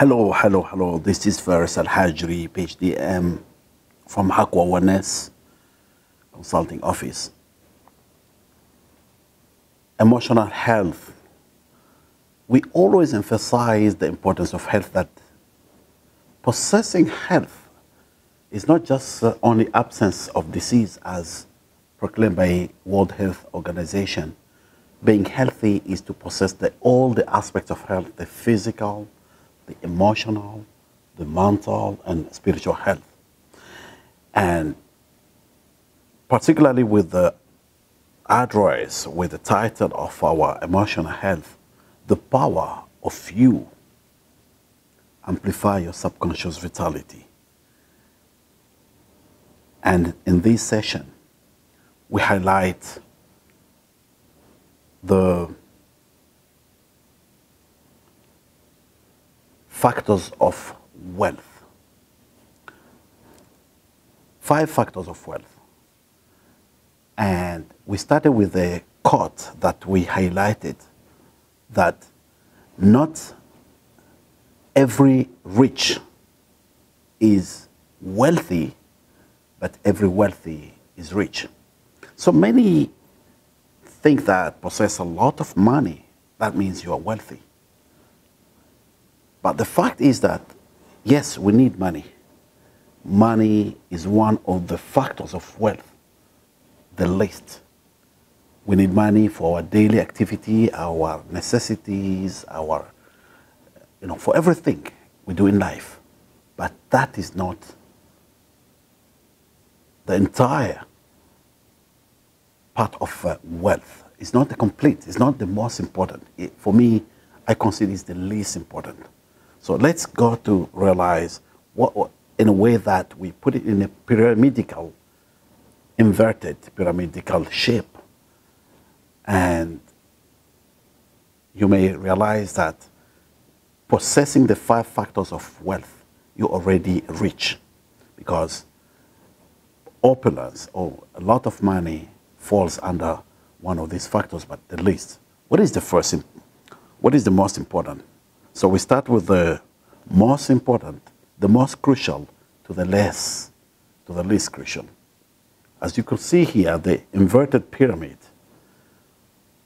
Hello, hello, hello. This is Faris Al Hajri, PhDM from Haqua Awareness Consulting Office. Emotional health. We always emphasize the importance of health that possessing health is not just uh, only absence of disease as proclaimed by World Health Organization. Being healthy is to possess the, all the aspects of health, the physical, the emotional, the mental, and spiritual health. And particularly with the address, with the title of our emotional health, the power of you amplify your subconscious vitality. And in this session, we highlight the factors of wealth. Five factors of wealth. And we started with a quote that we highlighted that not every rich is wealthy, but every wealthy is rich. So many think that possess a lot of money, that means you are wealthy. But the fact is that, yes, we need money. Money is one of the factors of wealth, the least. We need money for our daily activity, our necessities, our, you know, for everything we do in life. But that is not the entire part of uh, wealth. It's not the complete, it's not the most important. It, for me, I consider it's the least important. So let's go to realize what, what, in a way that we put it in a pyramidical, inverted pyramidical shape. And you may realize that possessing the five factors of wealth, you're already rich because opulence or a lot of money falls under one of these factors, but the least. What is the first? What is the most important? So we start with the most important, the most crucial, to the less, to the least crucial. As you can see here, the inverted pyramid.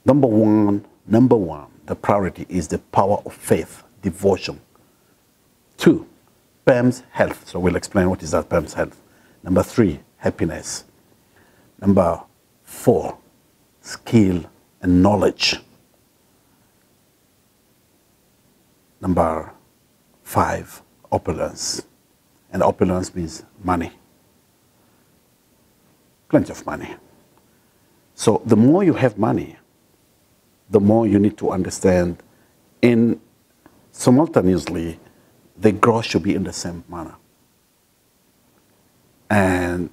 Number one, number one, the priority is the power of faith, devotion. Two, PEM's health. So we'll explain what is that PEM's health. Number three, happiness. Number four, skill and knowledge. Number five, opulence. And opulence means money. Plenty of money. So the more you have money, the more you need to understand in simultaneously the growth should be in the same manner. And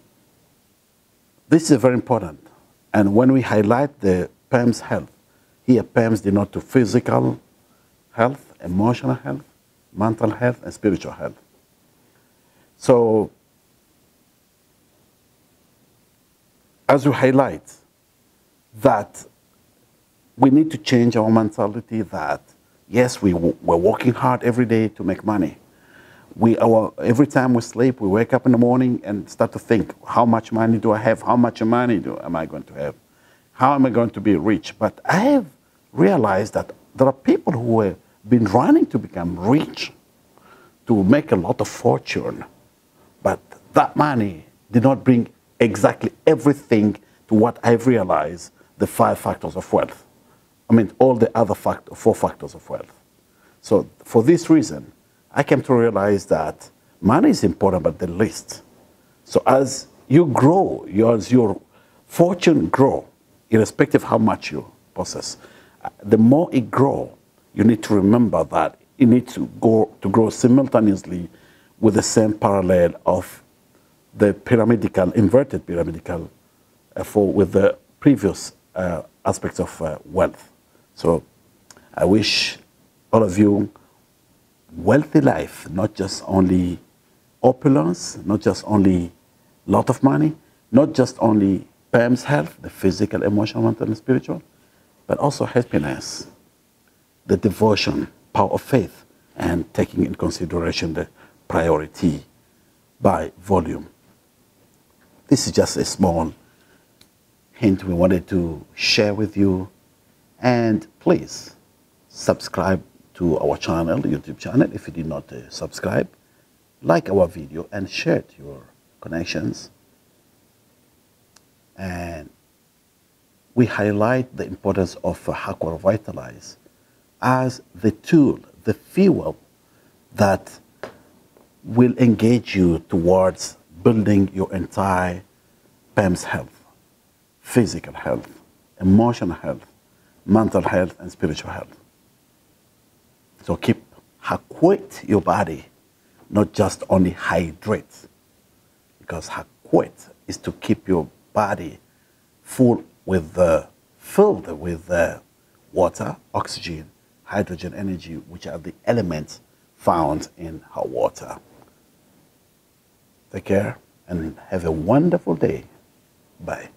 this is very important. And when we highlight the PEM's health, here PEM's denote to physical health, emotional health, mental health, and spiritual health. So, as we highlight that we need to change our mentality that, yes, we, we're working hard every day to make money. We, our, every time we sleep, we wake up in the morning and start to think, how much money do I have? How much money do, am I going to have? How am I going to be rich? But I have realized that there are people who have been running to become rich, to make a lot of fortune, but that money did not bring exactly everything to what I've realized the five factors of wealth. I mean, all the other fact, four factors of wealth. So, for this reason, I came to realize that money is important, but the least. So, as you grow, as your fortune grow, irrespective how much you possess, the more it grow, you need to remember that it needs to go to grow simultaneously with the same parallel of the pyramidical, inverted pyramidical, uh, for with the previous uh, aspects of uh, wealth. So, I wish all of you wealthy life, not just only opulence, not just only lot of money, not just only PEM's health, the physical, emotional, mental, and spiritual, but also happiness, the devotion, power of faith, and taking in consideration the priority by volume. This is just a small hint we wanted to share with you. And please subscribe to our channel, YouTube channel, if you did not uh, subscribe. Like our video and share it to your connections. And we highlight the importance of uh, Haqua Revitalize as the tool, the fuel that will engage you towards building your entire PEMS health, physical health, emotional health, mental health, and spiritual health. So keep hakwit your body, not just only hydrate, because hakwit is to keep your body full with the filled with the water, oxygen, hydrogen energy, which are the elements found in hot water. Take care and have a wonderful day. Bye.